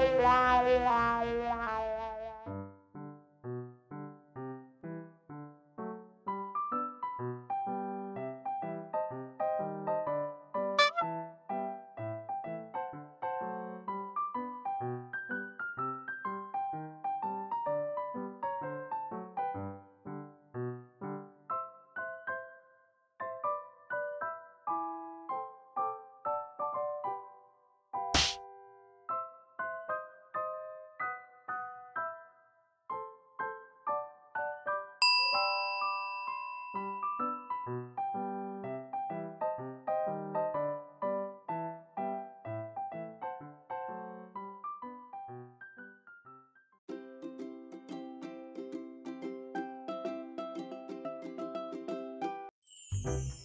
来来来。Bye.